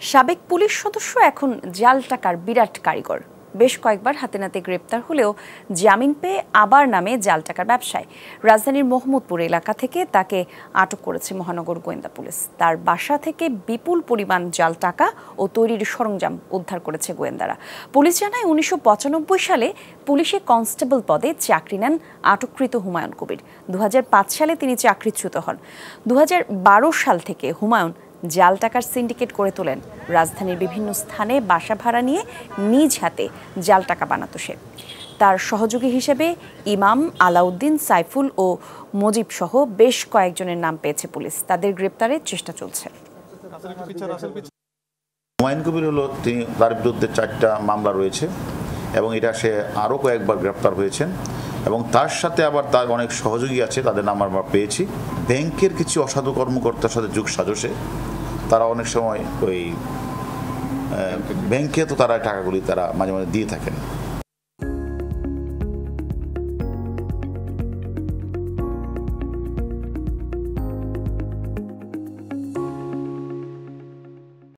সাবেক পুলিশ সদস্য এখন জাল টাকার বিরাট কারিগর। বেশ কয়েকবার হাতে নাতে গ্রেপ্তার হলেও জামিন পেয়ে আবার নামে জাল টাকার ব্যবসায়। রাজধানীর মোহাম্মদপুর এলাকা থেকে তাকে আটক করেছে মহানগর গোয়েন্দা পুলিশ। তার বাসা থেকে বিপুল পরিমাণ জাল টাকা ও তৈরির সরঞ্জাম উদ্ধার করেছে গোয়েন্দারা। পুলিশ জানায়, উনিশশো পঁচানব্বই সালে পুলিশে কনস্টেবল পদে চাকরি নেন আটককৃত হুমায়ুন কবির। দু হাজার পাঁচ সালে তিনি চাকরিচ্যুত হন। দু হাজার বারো সাল থেকে হুমায়ুন জাল টাকার সিন্ডিকেট করে তোলেন। রাজধানীর বিভিন্ন স্থানে বাসা ভাড়া নিয়ে নিজ হাতে জাল টাকা বানাতো সে। তার সহযোগী হিসেবে ইমাম আলাউদ্দিন, সাইফুল ও মজিব সহ বেশ কয়েকজনের নাম পেয়েছে পুলিশ। তাদের গ্রেপ্তারের চেষ্টা চলছে। হুমায়ুন কবির হলো তিনি তার বিরুদ্ধে চারটা মামলা রয়েছে। এবং এটা সে আরও কয়েকবার গ্রেপ্তার হয়েছেন। এবং তার সাথে আবার তার অনেক সহযোগী আছে, তাদের নাম আমরা পেয়েছি। ব্যাংকের কিছু অসাধু কর্মকর্তার সাথে যুগ সাজসে। তারা অনেক সময় ওই ব্যাংকে তো তারা টাকাগুলি তারা মাঝে মাঝে দিয়ে থাকেন।